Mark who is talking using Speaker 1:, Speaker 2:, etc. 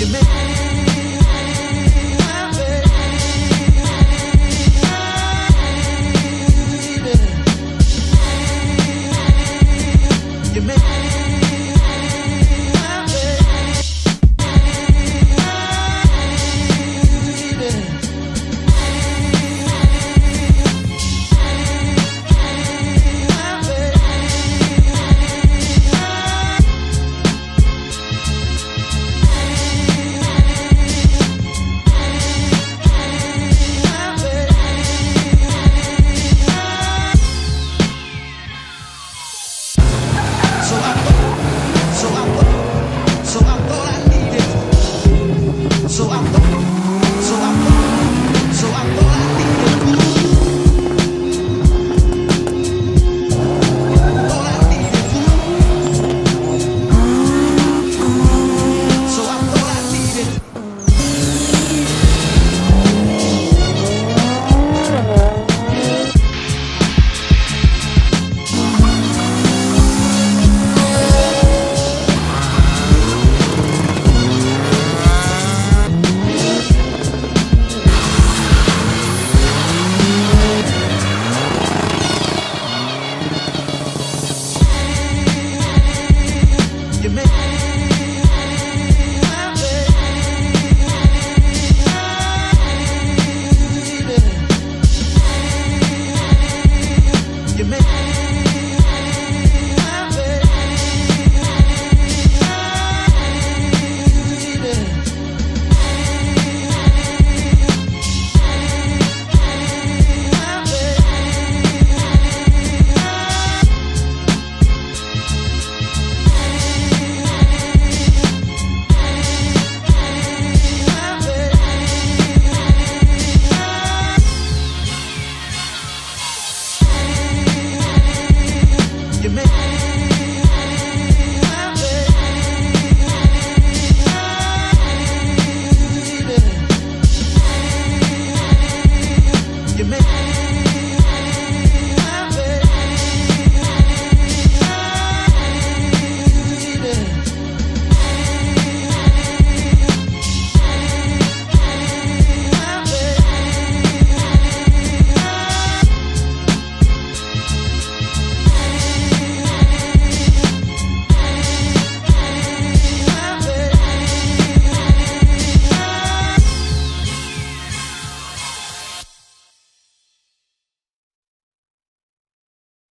Speaker 1: you meant